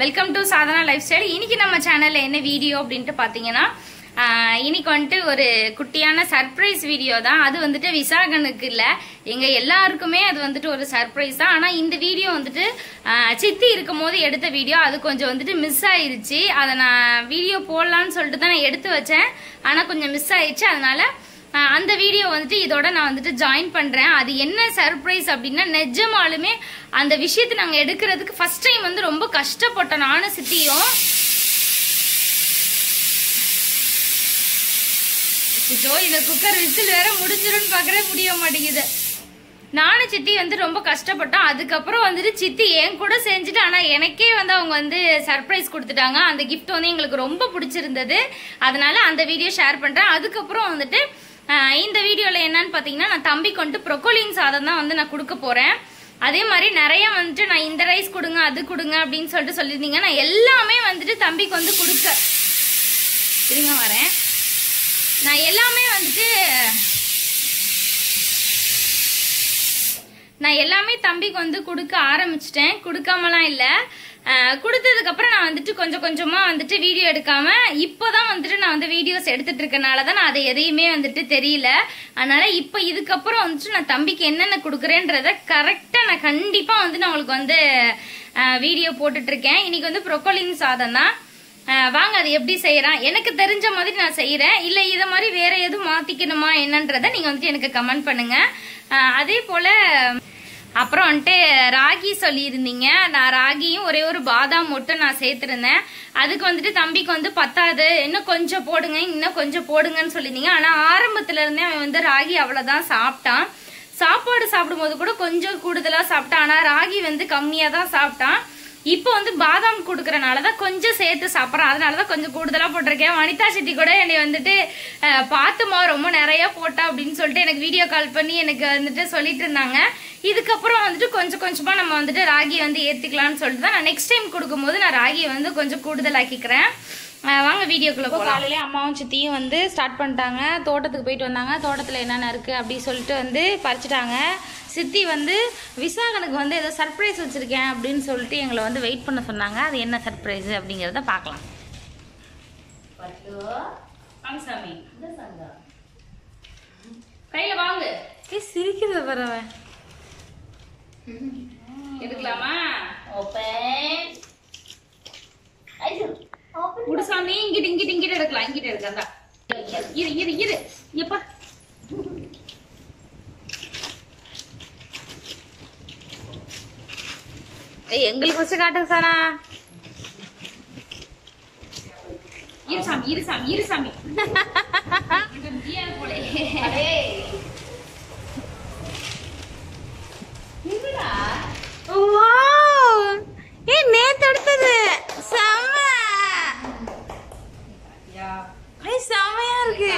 Welcome to Sadhana lifestyle இன்னைக்கு நம்ம சேனல்ல என்ன வீடியோ அப்படின்ட்டு பாத்தீங்கன்னா இன்னைக்கு வந்துட்டு ஒரு குட்டியான சர்ப்ரைஸ் வீடியோ தான். அது வந்துட்டு விசாகனுக்கு இல்லை. எங்க எல்லாருக்குமே அது வந்துட்டு ஒரு சர்ப்ரைஸ் தான். ஆனா இந்த வீடியோ வந்துட்டு சித்தி இருக்கும் போது எடுத்த வீடியோ அது கொஞ்சம் வந்துட்டு மிஸ் ஆயிருச்சு. அதை நான் வீடியோ போடலான்னு சொல்லிட்டு தான் நான் எடுத்து வச்சேன். ஆனா கொஞ்சம் மிஸ் ஆயிடுச்சு அதனால அந்த வீடியோ வந்துட்டு இதோட நான் வந்துட்டு ஜாயின் பண்றேன். அது என்ன சர்ப்ரைஸ் அப்படின்னா நிஜமாலுமே அந்த விஷயத்தை நாங்க எடுக்கிறதுக்கு ஃபர்ஸ்ட் டைம் வந்து ரொம்ப கஷ்டப்பட்டோம் நானும் சித்தியும். சித்தோ இந்த குக்கர் விசில் வேற முடிஞ்சிரும்னு பாக்கவே முடிய மாட்டேங்குது. நானும் சித்தி வந்து ரொம்ப கஷ்டப்பட்டோம். அதுக்கப்புறம் வந்துட்டு சித்தி என் கூட செஞ்சுட்டு ஆனால் எனக்கே வந்து அவங்க வந்து சர்ப்ரைஸ் கொடுத்துட்டாங்க. அந்த கிஃப்ட் வந்து எங்களுக்கு ரொம்ப பிடிச்சிருந்தது. அதனால அந்த வீடியோ ஷேர் பண்ணுறேன் அதுக்கப்புறம் வந்துட்டு இந்த வீடியோவில் என்னன்னு பார்த்தீங்கன்னா நான் தம்பிக்கு வந்துட்டு ப்ரொக்கோலின் சாதம் தான் வந்து நான் கொடுக்க போகிறேன் அதே மாதிரி நிறைய வந்துட்டு நான் இந்த ரைஸ் கொடுங்க அது கொடுங்க அப்படின்னு சொல்லிட்டு சொல்லியிருந்தீங்க. நான் எல்லாமே வந்துட்டு தம்பிக்கு வந்து கொடுக்க இருங்க வரேன். நான் எல்லாமே வந்துட்டு நான் எல்லாமே தம்பிக்கு வந்து கொடுக்க ஆரம்பிச்சிட்டேன். கொடுக்காமலாம் இல்லை. கொடுத்ததுக்கப்புறம் நான் வந்துட்டு கொஞ்சம் கொஞ்சமாக வந்துட்டு வீடியோ எடுக்காமல் இப்போ தான் வந்துட்டு நான் வந்து வீடியோஸ் எடுத்துகிட்டு இருக்கனால தான் நான் அதை எதையுமே வந்துட்டு தெரியல. அதனால் இப்போ இதுக்கப்புறம் வந்துட்டு நான் தம்பிக்கு என்னென்ன கொடுக்குறேன்றத கரெக்டாக நான் கண்டிப்பாக வந்து நான் உங்களுக்கு வந்து வீடியோ போட்டுட்ருக்கேன் இன்னைக்கு வந்து ப்ரொக்கோலிங் சாதம் தான். வாங்க அது எப்படி செய்யறான் எனக்கு தெரிஞ்ச மாதிரி நான் செய்யறேன். இல்ல இத மாதிரி வேற எதுவும் மாத்திக்கணுமா என்னன்றத நீங்க வந்துட்டு எனக்கு கமெண்ட் பண்ணுங்க. அதே போல அப்புறம் வந்துட்டு ராகி சொல்லியிருந்தீங்க. நான் ராகியும் ஒரே ஒரு பாதாம் மட்டும் நான் சேர்த்துருந்தேன். அதுக்கு வந்துட்டு தம்பிக்கு வந்து பத்தாது. இன்னும் கொஞ்சம் போடுங்க இன்னும் கொஞ்சம் போடுங்கன்னு சொல்லியிருந்தீங்க. ஆனால் ஆரம்பத்துல இருந்தே அவன் வந்து ராகி அவ்வளோதான் சாப்பிட்டான். சாப்பாடு சாப்பிடும்போது கூட கொஞ்சம் கூடுதலாக சாப்பிட்டான். ஆனால் ராகி வந்து கம்மியாக தான் சாப்பிட்டான். இப்போ வந்து பாதாம் கொடுக்கறனால தான் கொஞ்சம் சேர்த்து சாப்பிட்றேன் அதனால தான் கொஞ்சம் கூடுதலா போட்டிருக்கேன். வனிதா சிட்டி கூட என்னை வந்துட்டு அஹ், பாத்துமா ரொம்ப நிறைய போட்டா அப்படின்னு சொல்லிட்டு எனக்கு வீடியோ கால் பண்ணி எனக்கு வந்துட்டு சொல்லிட்டு இருந்தாங்க. இதுக்கப்புறம் வந்துட்டு கொஞ்சம் கொஞ்சமா நம்ம வந்துட்டு ராகியை வந்து ஏத்திக்கலாம்னு சொல்லிட்டு தான் நான் நெக்ஸ்ட் டைம் கொடுக்கும்போது நான் ராகியை வந்து கொஞ்சம் கூடுதலாக்கிக்கிறேன். வாங்க வீடியோக்குள்ள போகலாம் காலையிலே அம்மாவும் சித்தியும் வந்து ஸ்டார்ட் பண்ணிட்டாங்க. தோட்டத்துக்கு போயிட்டு வந்தாங்க. தோட்டத்தில் என்னென்ன இருக்கு அப்படி சொல்லிட்டு வந்து பறிச்சுட்டாங்க. சித்தி வந்து விசாகனுக்கு வந்து ஏதோ சர்ப்ரைஸ் வச்சிருக்கேன் அப்படின்னு சொல்லிட்டு எங்களை வந்து வெயிட் பண்ண சொன்னாங்க. அது என்ன சர்ப்ரைஸ் அப்படிங்கிறத பார்க்கலாம். சாமி. கையில வாங்கு. ஏய் சிரிக்கிறத வரவன் எடுக்கலாமா? குடு சாமி. இங்கிட்டு இங்கிட்டு இங்கிட்டு எடுக்கலாம். இங்கிட்டு எடுக்கந்தா இரு இரு இரு. எப்பா. எங்களுக்கு வச்சு காட்டுங்க சாரா இரு சாமி இரு சாமி இரு சாமி. இது முடியாது போலே. Wow! ஏய் நேத்து எடுத்தது செம ஐய் செமையா இருக்கு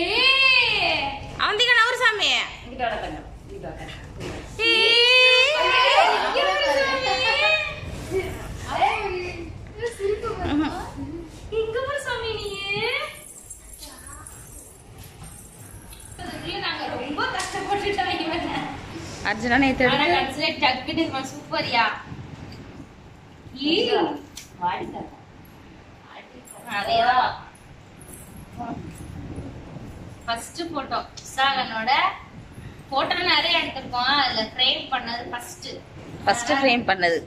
ஏய் அவந்திக நவரு சாமி ஏய் இங்க வரு சாமி. இங்க வரு சாமி நீ நாங்க ரொம்ப கஷ்டப்பட்டுட்டோம் இவனை அர்ஜுனா நேத்து டக்குன்னு சூப்பர்யா. ஃபர்ஸ்ட் போட்டோ விசாகனோட போட்டோ நிறைய எடுத்திருக்கோம். அதுல ஃப்ரேம் பண்ணது ஃபர்ஸ்ட் ஃபர்ஸ்ட் ஃப்ரேம் பண்ணது.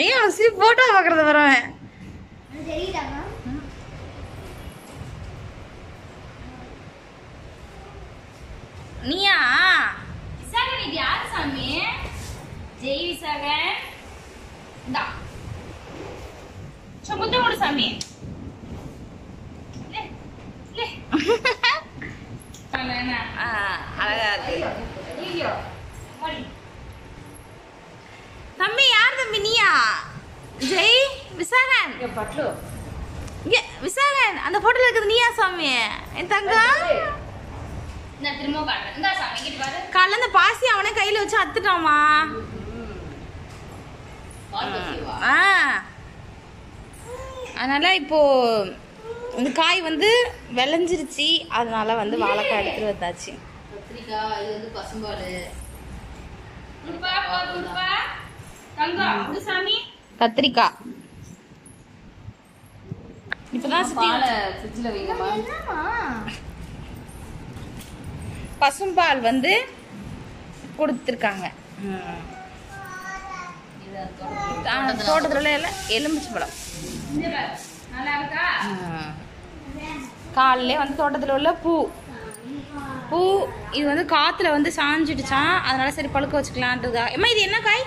ஐயோ சரி போட்டோ பாக்குறது வரவன் நீயா? விசாகன் இது யாரு சாமி ஜெய் விசாகன் இந்தா. சொமுத்த சாமி. அழகா இருக்கு. தம்பி யார் தம்பி நீயா? ஜெய் இங்க விசாகன் அந்த போட்டோல இருக்குது நீயா சாமி என் தங்கம் காலைல இந்த பாசி அவனே கையில வச்சு அத்துட்டாமா ஆ. அதனால இப்போ இந்த காய் வந்து விளைஞ்சிருச்சு. அதனால வந்து வாழைக்காய் எடுத்துட்டு வந்தாச்சு. கத்திரிக்காய் இது வந்து பசும்பால். குடுப்பா, போ, குடுப்பா. தங்கம், குடு சாமி. கத்திரிக்காய் இப்பதான் பசும்பால் வந்து கொடுத்துருக்காங்க. இது தோட்டத்துல எலுமிச்சை பழம். நல்லா இருக்கா? காலையிலே வந்து தோட்டத்தில் உள்ள பூ. பூ இது வந்து காற்றுல வந்து சாஞ்சிடுச்சான் அதனால சரி பழுக்க வச்சுக்கலான்றதுக்காக ஏம்மா இது என்ன காய்?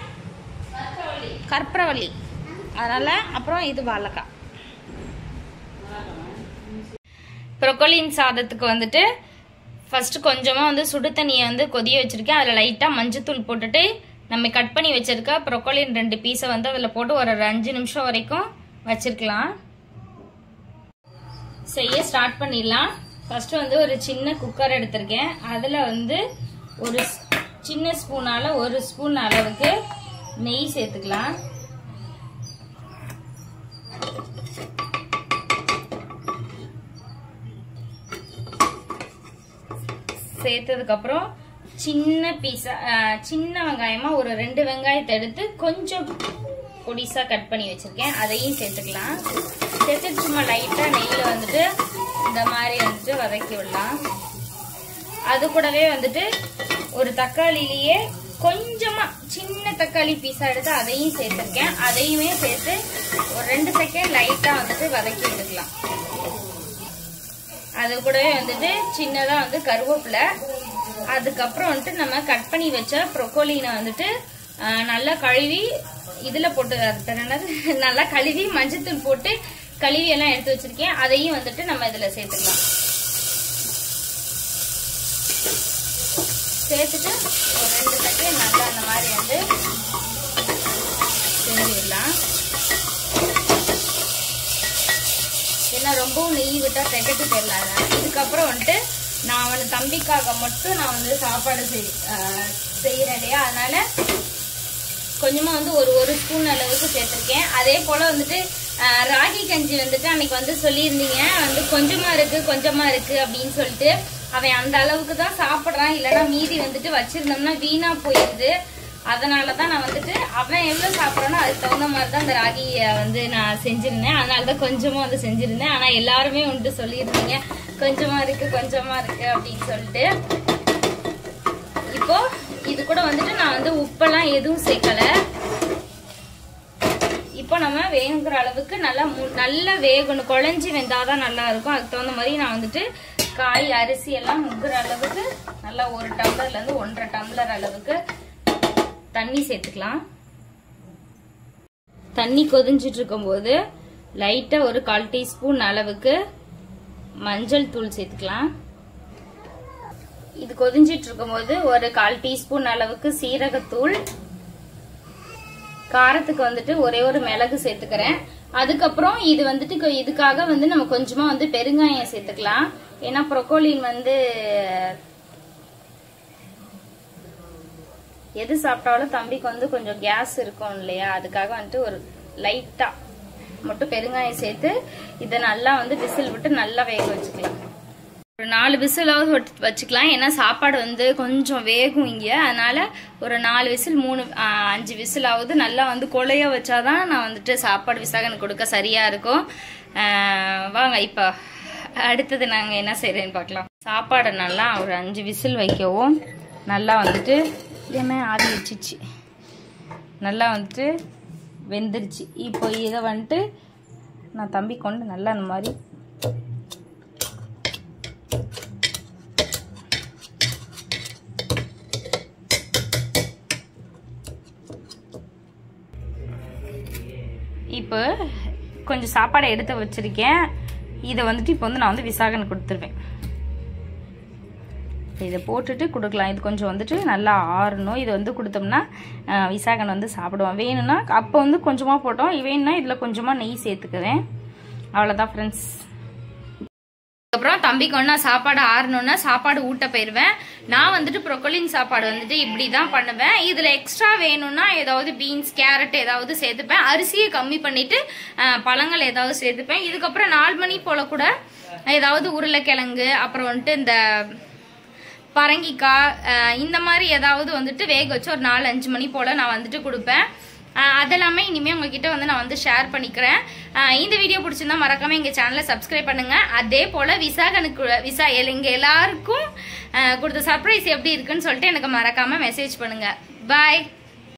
கற்பூரவள்ளி. அதனால் அப்புறம் இது வாழைக்காய். ப்ரொக்கோலின் சாதத்துக்கு வந்துட்டு ஃபஸ்ட்டு கொஞ்சமாக வந்து சுடு தண்ணியை வந்து கொதிய வச்சுருக்கேன். அதில் லைட்டாக மஞ்சத்தூள் போட்டுட்டு நம்ம கட் பண்ணி வச்சுருக்க ப்ரொக்கோலின் ரெண்டு பீஸை வந்து அதில் போட்டு ஒரு அஞ்சு நிமிஷம் வரைக்கும் வச்சுருக்கலாம். செய்ய ஸ்டார்ட் பண்ணிடலாம். ஃபஸ்ட்டு வந்து ஒரு சின்ன குக்கர் எடுத்திருக்கேன். அதில் வந்து ஒரு சின்ன ஸ்பூனால ஒரு ஸ்பூன் அளவுக்கு நெய் சேர்த்துக்கலாம். சேர்த்ததுக்கப்புறம் சின்ன பீஸா சின்ன வெங்காயமாக ஒரு ரெண்டு வெங்காயத்தை எடுத்து கொஞ்சம் பொடிசாக கட் பண்ணி வச்சுருக்கேன். அதையும் சேர்த்துக்கலாம். சேர்த்து சும்மா லைட்டா நெய்யில வந்துட்டு இந்த மாதிரி வந்துட்டு வதக்கி விடலாம். அது கூடவே வந்துட்டு ஒரு தக்காளிலேயே கொஞ்சமா சின்ன தக்காளி பீஸா எடுத்து அதையும் சேர்த்திருக்கேன். அதையுமே சேர்த்து ஒரு ரெண்டு செகண்ட் லைட்டா வந்துட்டு வதக்கி விட்டுக்கலாம் அது கூடவே வந்துட்டு சின்னதா வந்து கருவேப்பிலை. அதுக்கப்புறம் வந்துட்டு நம்ம கட் பண்ணி வச்ச ப்ரொக்கோலினை வந்துட்டு நல்லா கழுவி இதுல போட்டு அது என்னது? நல்லா கழுவி மஞ்சத்தூள் போட்டு கழுவி எல்லாம் எடுத்து வச்சிருக்கேன். அதையும் வந்துட்டு நம்ம இதுல சேர்த்துக்கலாம். சேர்த்துட்டு ஒரு ரெண்டு தட்டு நல்லா அந்த மாதிரி வந்து செஞ்சிடலாம். ஏன்னா ரொம்பவும் நெய் விட்டா திகட்டு தெரியல இதுக்கப்புறம் வந்துட்டு நான் வந்து தம்பிக்காக மட்டும் நான் வந்து சாப்பாடு செய் ஆஹ் செய்யறேன் இல்லையா? அதனால கொஞ்சமா வந்து ஒரு ஒரு ஸ்பூன் அளவுக்கு சேர்த்துருக்கேன். அதே போல வந்துட்டு ராகி கஞ்சி வந்துட்டு அன்னைக்கு வந்து சொல்லியிருந்தீங்க. வந்து கொஞ்சமா இருக்கு கொஞ்சமா இருக்கு அப்படின்னு சொல்லிட்டு. அவன் அந்த அளவுக்கு தான் சாப்பிட்றான். இல்லைன்னா மீதி வந்துட்டு வச்சிருந்தோம்னா வீணா போயிடுது அதனால தான் நான் வந்துட்டு அவன் எவ்வளோ சாப்பிட்றானோ அதுக்கு தகுந்த மாதிரி தான் அந்த ராகியை வந்து நான் செஞ்சிருந்தேன். அதனால தான் கொஞ்சமாக வந்து செஞ்சிருந்தேன். ஆனால் எல்லாருமே வந்துட்டு சொல்லியிருந்தீங்க கொஞ்சமாக இருக்குது கொஞ்சமாக இருக்குது அப்படின்னு சொல்லிட்டு. இப்போது இது கூட வந்துட்டு நான் வந்து உப்பெல்லாம் எதுவும் சேர்க்கலை. இப்போ நம்ம வேங்குற அளவுக்கு நல்லா மு- நல்லா வேகணும். குழஞ்சி வெந்தாதான் நல்லா இருக்கும் அதுக்கு தகுந்த மாதிரி நான் வந்துட்டு காய் அரிசி எல்லாம் முங்குற அளவுக்கு நல்லா ஒரு டம்ளர்ல இருந்து ஒன்றரை டம்ளர் அளவுக்கு தண்ணி சேர்த்துக்கலாம். தண்ணி கொதிஞ்சிட்டு இருக்கும்போது லைட்டா ஒரு கால் டீஸ்பூன் அளவுக்கு மஞ்சள் தூள் சேர்த்துக்கலாம். இது கொதிஞ்சிட்டு இருக்கும்போது ஒரு கால் டீஸ்பூன் அளவுக்கு சீரகத்தூள் காரத்துக்கு வந்துட்டு ஒரே ஒரு மிளகு சேர்த்துக்கிறேன். அதுக்கப்புறம் இது வந்துட்டு இதுக்காக வந்து நம்ம கொஞ்சமா வந்து பெருங்காயம் சேர்த்துக்கலாம். ஏன்னா ப்ரொக்கோலின் வந்து எது சாப்பிட்டாலும் தம்பிக்கு வந்து கொஞ்சம் கேஸ் இருக்கும் இல்லையா? அதுக்காக வந்துட்டு ஒரு லைட்டா மட்டும் பெருங்காயம் சேர்த்து இதை நல்லா வந்து விசில் விட்டு நல்லா வேக வச்சுக்கலாம். ஒரு நாலு விசிலாவது வச்சுக்கலாம். ஏன்னா சாப்பாடு வந்து கொஞ்சம் வேகும் இங்க. அதனால ஒரு நாலு விசில் மூணு அஞ்சு விசிலாவது நல்லா வந்து கொலைய வச்சாதான் நான் வந்துட்டு சாப்பாடு விசாகனுக்கு கொடுக்க சரியா இருக்கும். வாங்க இப்போ அடுத்தது நாங்கள் என்ன செய்யறேன்னு பார்க்கலாம். சாப்பாடை நல்லா ஒரு அஞ்சு விசில் வைக்கவும். நல்லா வந்துட்டு ஏமே ஆதி வச்சிச்சு நல்லா வந்துட்டு வெந்துருச்சு. இப்போ இதை வந்துட்டு நான் தம்பி கொண்டு நல்லா அந்த மாதிரி இப்போ கொஞ்சம் சாப்பாடை எடுத்து வச்சுருக்கேன். இதை வந்துட்டு இப்போ வந்து நான் வந்து விசாகன் கொடுத்துருவேன். இதை போட்டுட்டு கொடுக்கலாம். இது கொஞ்சம் வந்துட்டு நல்லா ஆறணும். இதை வந்து கொடுத்தோம்னா விசாகன் வந்து சாப்பிடுவான். வேணும்னா அப்போ வந்து கொஞ்சமாக போட்டோம். வேணும்னா இதில் கொஞ்சமாக நெய் சேர்த்துக்குவேன். அவ்வளோதான் ஃப்ரெண்ட்ஸ் தம்பிக்கு ஒன்றா சாப்பாடு ஆறணுன்னா சாப்பாடு ஊட்ட போயிடுவேன் நான் வந்துட்டு ப்ரொக்கோலின் சாப்பாடு வந்துட்டு இப்படி தான் பண்ணுவேன். இதில் எக்ஸ்ட்ரா வேணும்னா ஏதாவது பீன்ஸ் கேரட் ஏதாவது சேர்த்துப்பேன். அரிசியை கம்மி பண்ணிட்டு பழங்கள் ஏதாவது சேர்த்துப்பேன். இதுக்கப்புறம் நாலு மணி போல் கூட ஏதாவது உருளைக்கிழங்கு அப்புறம் வந்துட்டு இந்த பரங்கிக்காய் இந்த மாதிரி ஏதாவது வந்துட்டு வேக வச்சு ஒரு நாலு அஞ்சு மணி போல் நான் வந்துட்டு கொடுப்பேன். அதெல்லாமே இனிமேல் உங்ககிட்ட வந்து நான் வந்து ஷேர் பண்ணிக்கிறேன். இந்த வீடியோ பிடிச்சிருந்தா மறக்காம எங்கள் சேனலை சப்ஸ்கிரைப் பண்ணுங்க. அதே போல் விசாகனுக்கு விசா எங்க எல்லாருக்கும் கொடுத்த சர்ப்ரைஸ் எப்படி இருக்குன்னு சொல்லிட்டு எனக்கு மறக்காம மெசேஜ் பண்ணுங்க. பாய்